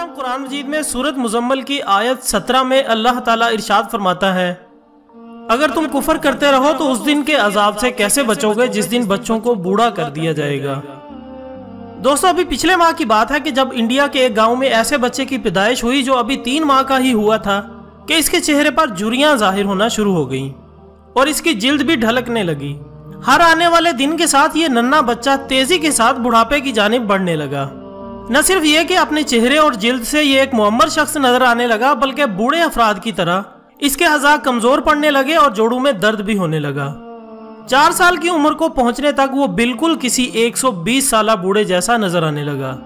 کرام قرآن مجید میں سورت مزمل کی آیت سترہ میں اللہ تعالیٰ ارشاد فرماتا ہے۔ اگر تم کفر کرتے رہو تو اس دن کے عذاب سے کیسے بچو گے جس دن بچوں کو بوڑھا کر دیا جائے گا؟ دوستو، ابھی پچھلے ماہ کی بات ہے کہ جب انڈیا کے ایک گاؤں میں ایسے بچے کی پیدائش ہوئی جو ابھی تین ماہ کا ہی ہوا تھا کہ اس کے چہرے پر جریاں ظاہر ہونا شروع ہو گئیں اور اس کی جلد بھی ڈھلکنے لگی۔ ہر آنے والے دن کے ساتھ یہ ننا بچہ تیزی کے ساتھ بڑھاپے کی جانب بڑھنے لگا۔ نہ صرف یہ کہ اپنے چہرے اور جلد سے یہ ایک معمر شخص نظر آنے لگا، بلکہ بوڑھے افراد کی طرح۔ اس کے اعضاء کمزور پڑنے لگے اور جوڑوں میں درد بھی ہونے لگا۔ چار سال کی عمر کو پہنچنے تک وہ بالکل کسی ایک سو بیس سالہ بوڑھے جیسا نظر آنے لگا۔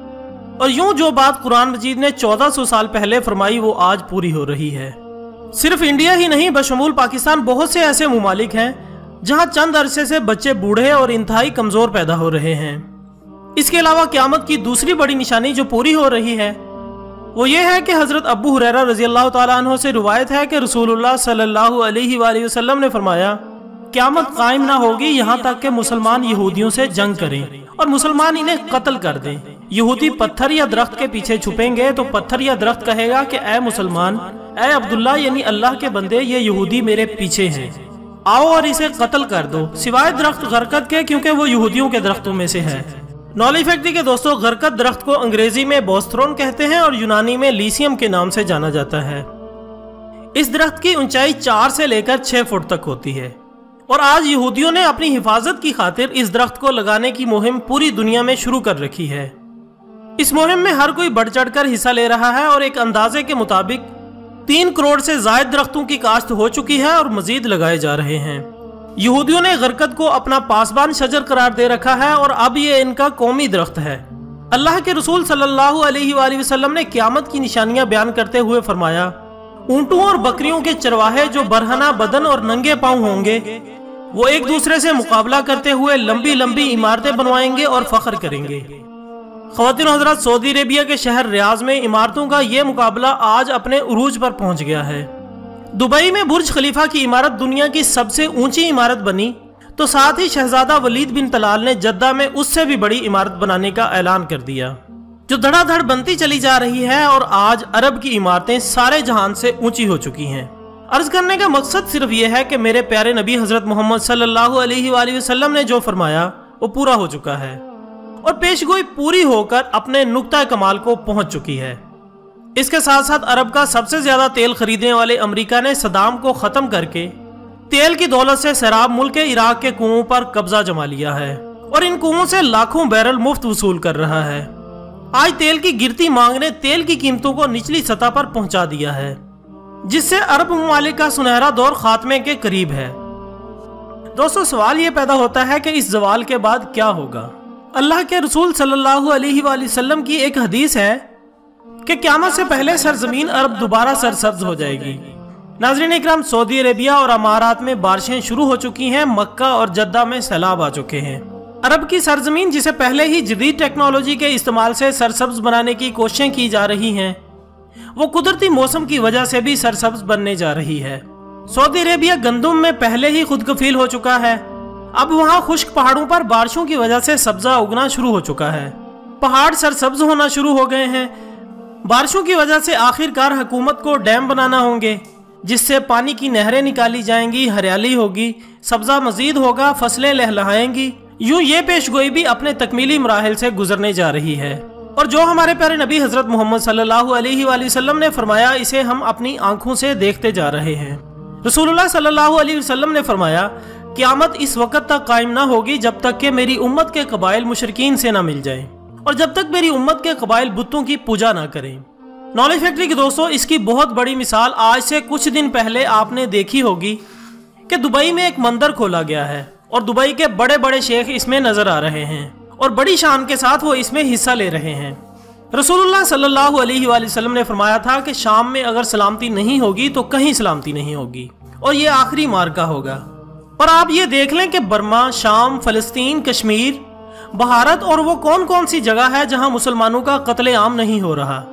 اور یوں جو بات قرآن مجید نے چودہ سو سال پہلے فرمائی، وہ آج پوری ہو رہی ہے۔ صرف انڈیا ہی نہیں، بشمول پاکستان بہت سے ایسے ممالک ہیں جہاں چند عرصے سے بچے بوڑھے اور انتہائی کمزور پیدا ہو رہے ہیں۔ اس کے علاوہ قیامت کی دوسری بڑی نشانی جو پوری ہو رہی ہے، وہ یہ ہے کہ حضرت ابو حریرہ رضی اللہ تعالیٰ عنہ سے روایت ہے کہ رسول اللہ صلی اللہ علیہ وآلہ وسلم نے فرمایا، قیامت قائم نہ ہوگی، یہاں تک کہ مسلمان یہودیوں سے جنگ کریں اور مسلمان انہیں قتل کر دیں۔ یہودی پتھر یا درخت کے پیچھے چھپیں گے تو پتھر یا درخت کہے گا کہ، اے مسلمان، اے عبداللہ یعنی اللہ کے بندے، یہ یہودی میرے پیچھے ہیں۔ آؤ اور اسے قتل کر دو، سوائے درخت غرکت کے، کیونکہ وہ یہودیوں کے درختوں میں سے ہے۔ نولی فیکٹری کے دوستوں غرکت درخت کو انگریزی میں بوسترون کہتے ہیں اور یونانی میں لیسیم کے نام سے جانا جاتا ہے۔ اس درخت کی اونچائی چار سے لے کر چھ فٹ تک ہوتی ہے۔ اور آج یہودیوں نے اپنی حفاظت کی خاطر اس درخت کو لگانے کی مہم پوری دنیا میں شروع کر رکھی ہے۔ اس مہم میں ہر کوئی بڑھ چڑھ کر حصہ لے رہا ہے اور ایک اندازے کے مطابق تین کروڑ سے زائد درختوں کی کاشت ہو چکی ہے اور مزید لگائے جا رہے ہیں۔ یہودیوں نے غرکت کو اپنا پاسبان شجر قرار دے رکھا ہے اور اب یہ ان کا قومی درخت ہے۔ اللہ کے رسول صلی اللہ علیہ وآلہ وسلم نے قیامت کی نشانیاں بیان کرتے ہوئے فرمایا، اونٹوں اور بکریوں کے چرواہے جو برہنہ، بدن اور ننگے پاؤں ہوں گے، وہ ایک دوسرے سے مقابلہ کرتے ہوئے لمبی لمبی عمارتیں بنوائیں گے اور فخر کریں گے۔ خواتین حضرات سعودی عربیہ کے شہر ریاض میں عمارتوں کا یہ مقابلہ آج اپنے عروج پر پہنچ گیا ہے۔ دبئی میں برج خلیفہ کی عمارت دنیا کی سب سے اونچی عمارت بنی، تو ساتھ ہی شہزادہ ولید بن تلال نے جدہ میں اس سے بھی بڑی عمارت بنانے کا اعلان کر دیا۔ جو دھڑا دھڑ بنتی چلی جا رہی ہے اور آج عرب کی عمارتیں سارے جہان سے اونچی ہو چکی ہیں۔ عرض کرنے کا مقصد صرف یہ ہے کہ میرے پیارے نبی حضرت محمد صلی اللہ علیہ وآلہ وسلم نے جو فرمایا، وہ پورا ہو چکا ہے۔ اور پیشگوئی پوری ہو کر اپنے نقطہ کمال کو پہنچ چکی ہے۔ اس کے ساتھ ساتھ عرب کا سب سے زیادہ تیل خریدنے والے امریکہ نے صدام کو ختم کر کے تیل کی دولت سے سیراب ملک عراق کے کنووں پر قبضہ جما لیا ہے اور ان کنووں سے لاکھوں بیرل مفت وصول کر رہا ہے۔ آج تیل کی گرتی مانگ نے تیل کی قیمتوں کو نچلی سطح پر پہنچا دیا ہے، جس سے عرب ممالک کا سنہرا دور خاتمے کے قریب ہے۔ دوستو، سوال یہ پیدا ہوتا ہے کہ اس زوال کے بعد کیا ہوگا۔ اللہ کے رسول صلی اللہ علیہ وآلہ وسلم کی ایک حدیث ہے کہ قیامت سے پہلے سرزمین عرب دوبارہ سرسبز ہو جائے گی۔ ناظرین اکرام، سعودی عربیہ اور امارات میں بارشیں شروع ہو چکی ہیں، مکہ اور جدہ میں سیلاب آ چکے ہیں۔ عرب کی سرزمین جسے پہلے ہی جدید ٹیکنالوجی کے استعمال سے سرسبز بنانے کی کوششیں کی جا رہی ہیں، وہ قدرتی موسم کی وجہ سے بھی سرسبز بننے جا رہی ہے۔ سعودی عربیہ گندم میں پہلے ہی خود کفیل ہو چکا ہے۔ اب وہاں خشک پہاڑوں پر بارشوں کی وجہ سے سبزہ اگنا شروع ہو چکا ہے۔ پہاڑ سرسبز ہونا شروع ہو گئے ہیں۔ بارشوں کی وجہ سے آخر کار حکومت کو ڈیم بنانا ہوں گے، جس سے پانی کی نہریں نکالی جائیں گی، ہریالی ہوگی، سبزہ مزید ہوگا، فصلیں لہلہائیں گی۔ یوں یہ پیش گوئی بھی اپنے تکمیلی مراحل سے گزرنے جا رہی ہے۔ اور جو ہمارے پیارے نبی حضرت محمد صلی اللہ علیہ وآلہ وسلم نے فرمایا، اسے ہم اپنی آنکھوں سے دیکھتے جا رہے ہیں۔ رسول اللہ صلی اللہ علیہ وسلم نے فرمایا، قیامت اس وقت تک قائم نہ ہوگی جب تک کہ میری امت کے قبائل مشرقین سے نہ مل جائیں۔ اور جب تک میری امت کے قبائل بتوں کی پوجا نہ کریں۔ نالج فیکٹری کے دوستوں اس کی بہت بڑی مثال آج سے کچھ دن پہلے آپ نے دیکھی ہوگی کہ دبئی میں ایک مندر کھولا گیا ہے اور دبئی کے بڑے بڑے شیخ اس میں نظر آ رہے ہیں اور بڑی شان کے ساتھ وہ اس میں حصہ لے رہے ہیں۔ رسول اللہ صلی اللہ علیہ وآلہ وسلم نے فرمایا تھا کہ شام میں اگر سلامتی نہیں ہوگی تو کہیں سلامتی نہیں ہوگی اور یہ آخری مارکا ہوگا۔ اور آپ یہ دیکھ لیں کہ برما، شام، فلسطین، کشمیر بھارت اور وہ کون کون سی جگہ ہے جہاں مسلمانوں کا قتل عام نہیں ہو رہا؟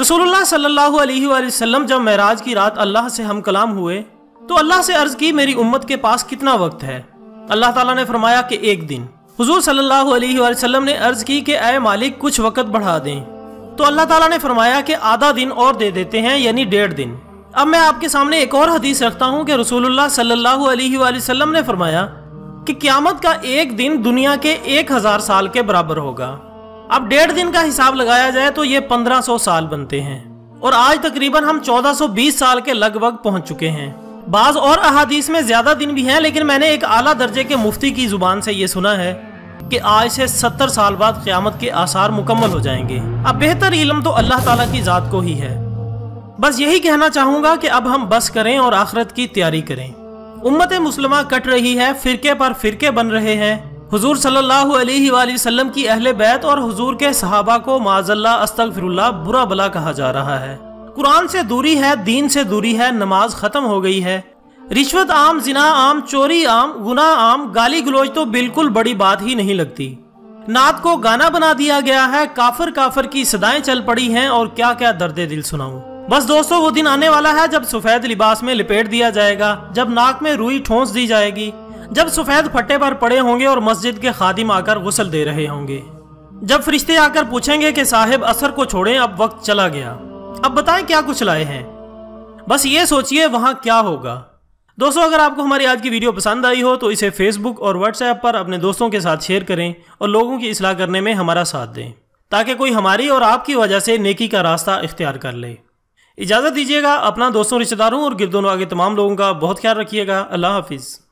رسول اللہ صلی اللہ علیہ وآلہ وسلم جب معراج کی رات اللہ سے ہم کلام ہوئے، تو اللہ سے عرض کی میری امت کے پاس کتنا وقت ہے؟ اللہ تعالیٰ نے فرمایا کہ ایک دن۔ حضور صلی اللہ علیہ وآلہ وسلم نے عرض کی کہ اے مالک، کچھ وقت بڑھا دیں۔ تو اللہ تعالیٰ نے فرمایا کہ آدھا دن اور دے دیتے ہیں یعنی ڈیڑھ دن۔ اب میں آپ کے سامنے ایک اور حدیث رکھتا ہوں کہ رسول اللہ صلی اللہ علیہ وآلہ وسلم نے فرمایا کہ قیامت کا ایک دن دنیا کے ایک ہزار سال کے برابر ہوگا۔ اب ڈیڑھ دن کا حساب لگایا جائے تو یہ پندرہ سو سال بنتے ہیں۔ اور آج تقریباً ہم چودہ سو بیس سال کے لگ بھگ پہنچ چکے ہیں۔ بعض اور احادیث میں زیادہ دن بھی ہیں، لیکن میں نے ایک اعلیٰ درجے کے مفتی کی زبان سے یہ سنا ہے کہ آج سے ستر سال بعد قیامت کے آثار مکمل ہو جائیں گے۔ اب بہتر علم تو اللہ تعالیٰ کی ذات کو ہی ہے۔ بس یہی کہنا چاہوں گا کہ اب ہم بس کریں اور آخرت کی تیاری کریں۔ امت مسلمہ کٹ رہی ہے، فرقے پر فرقے بن رہے ہیں۔ حضور صلی اللہ علیہ وآلہ وسلم کی اہل بیت اور حضور کے صحابہ کو معاذ اللہ استغفر اللہ برا بلا کہا جا رہا ہے۔ قرآن سے دوری ہے، دین سے دوری ہے، نماز ختم ہو گئی ہے۔ رشوت عام، زنا عام، چوری عام، گناہ عام، گالی گلوچ تو بالکل بڑی بات ہی نہیں لگتی۔ نعت کو گانا بنا دیا گیا ہے، کافر کافر کی صدائیں چل پڑی ہیں اور کیا کیا درد دل سناؤں۔ بس دوستو، وہ دن آنے والا ہے جب سفید لباس میں لپیٹ دیا جائے گا، جب ناک میں روئی ٹھونس دی جائے گی، جب سفید پھٹے پر پڑے ہوں گے اور مسجد کے خادم آ کر غسل دے رہے ہوں گے۔ جب فرشتے آ کر پوچھیں گے کہ صاحب، اثر کو چھوڑیں، اب وقت چلا گیا۔ اب بتائیں کیا کچھ لائے ہیں۔ بس یہ سوچئے وہاں کیا ہوگا۔ دوستو، اگر آپ کو ہماری آج کی ویڈیو پسند آئی ہو، تو اسے فیس بک اور واٹس ایپ پر اپنے دوستوں کے ساتھ شیئر کریں اور لوگوں کی اصلاح کرنے میں ہمارا ساتھ دیں، تاکہ کوئی ہماری اور آپ کی وجہ سے نیکی کا راستہ اختیار کر لے۔ اجازت دیجیے گا اپنا دوستوں، رشتہ داروں اور گردوں آگے تمام لوگوں کا بہت خیال رکھیے گا۔ اللہ حافظ۔